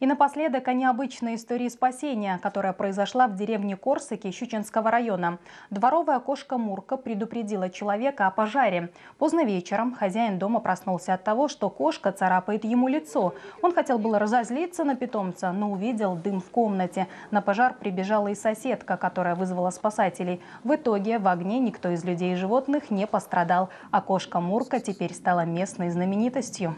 И напоследок о необычной истории спасения, которая произошла в деревне Корсаки Щучинского района. Дворовая кошка Мурка предупредила человека о пожаре. Поздно вечером хозяин дома проснулся от того, что кошка царапает ему лицо. Он хотел было разозлиться на питомца, но увидел дым в комнате. На пожар прибежала и соседка, которая вызвала спасателей. В итоге в огне никто из людей и животных не пострадал, а кошка Мурка теперь стала местной знаменитостью.